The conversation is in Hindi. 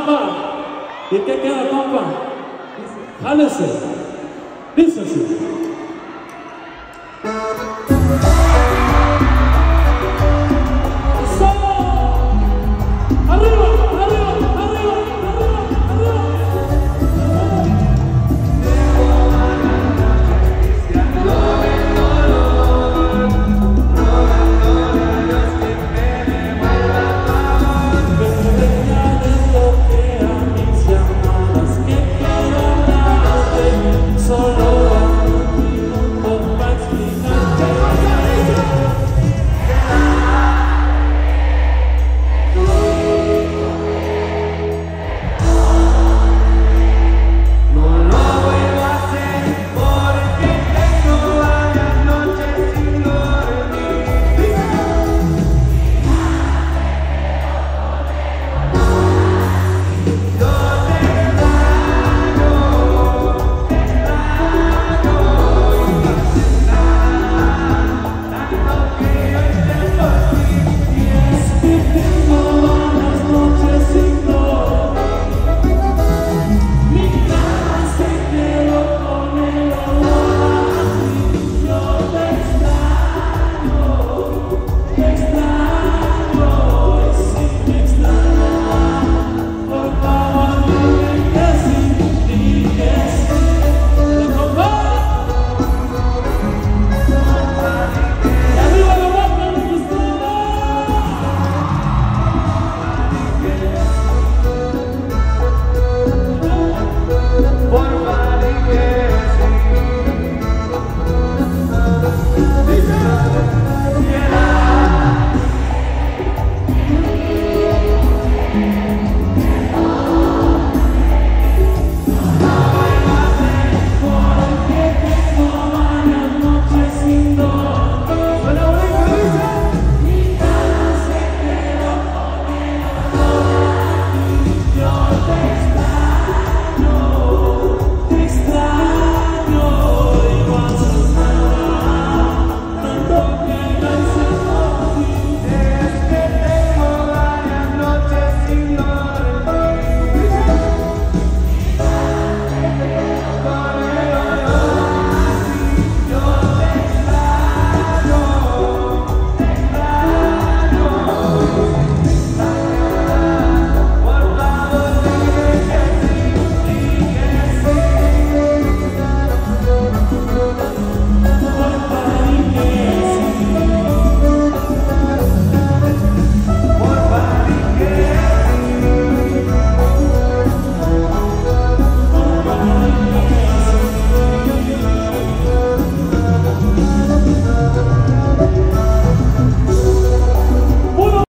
Atamba. Ikeke Atamba. Halese. This is it.